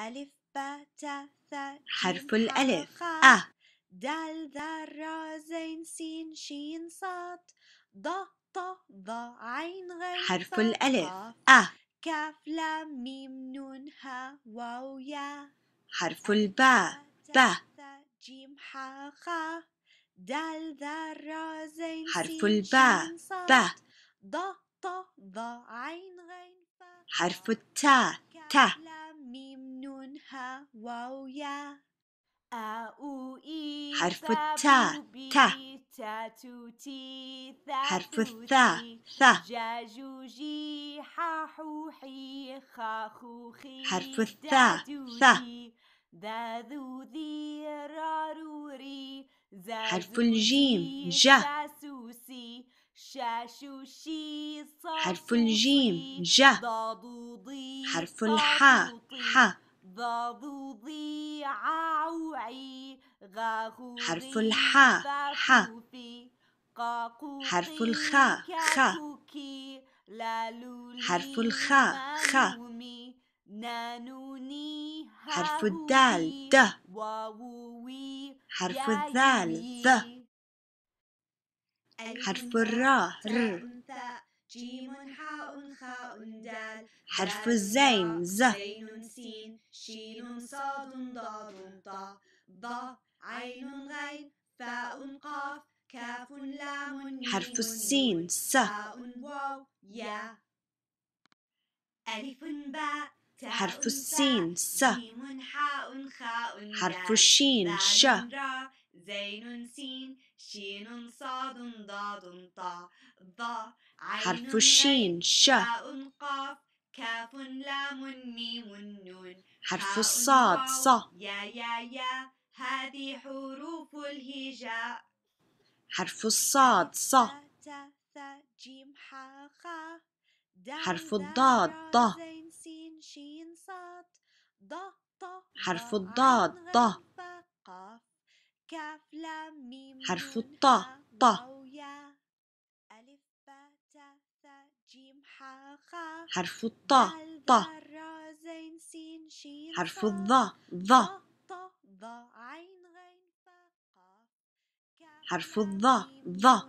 ألف باء تاء ثاء حرف الألف. أ دال ذال را زين سين شين صاد. ض ط ظ عين غين حرف الألف. أ كاف لام ميم نون ها واو يا. حرف الباء ب جيم حا خا دال ذال را زين حرف الباء ب. ض ط ظ عين غين حرف التاء ت. حرف التاء ت حرف الثاء ث حرف الثاء ث حرف الجيم ج. حرف الجيم ج. حرف الحاء ح حرف الحاء ح. حرف الخاء خ. حرف الخاء خ. حرف الدال د. حرف الذال ذ حرف الراء ر. جيم حاء خاء دال حرف الزين ز زين سين شين صاد ضاد طا. ض عين غين فاء قاف كاف لام حرف السين س واو يا. ألف باء حرف السين س حرف الشين ش زين سين شين صاد ضاد طا ض عين حرف الشين غين ش. فاء قاف كاف لام ميم نون. حرف الصاد ص. يا يا يا. هذه حروف الهجاء. حرف الصاد ص. جيم حا خا. حرف الضاد ض. حرف الضاد عين ض. جيم حا خا حرف الطاء دال ط. ذال را زين سين شين حرف صاد الظا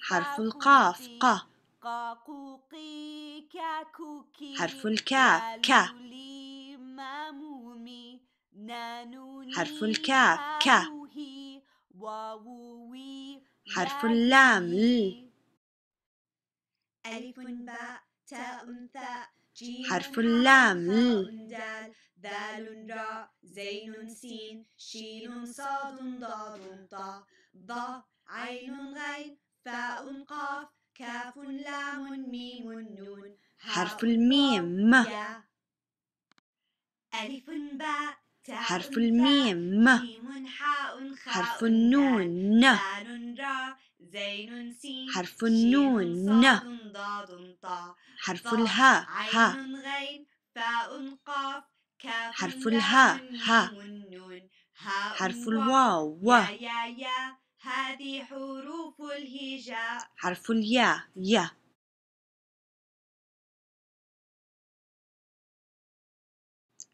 حرف القاف ق حرف الكاف ك حرف الكاف ك حرف اللام ل. ألف باء تاء ثاء حرف اللام ل. دال راء زين سين شين صاد ضاد طا ض عين غين قاف كاف لام ميم نون. حرف الميم م ألف باء حرف الميم م حرف النون ن زين سين حرف النون ن حرف الهاء ه عين غين فاء قاف كاف حرف الهاء ه ميم نون. هاء حرف واو الواو و يا يا. هذه حروف الهجاء. حرف الياء ي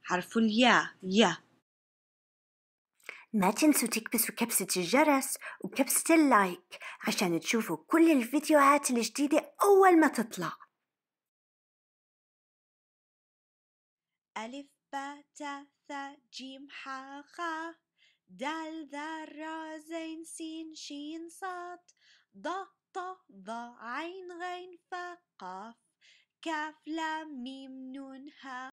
حرف الياء ي ما تنسوا تكبسوا كبسة الجرس وكبسة ال like عشان تشوفوا كل الفيديوهات الجديدة أول ما تطلع. ألف باء تاء ثاء جيم حا خا دال ذال را زين سين. شين صاد ض ط ظ عين غين فا قاف كاف لام ميم نون ها.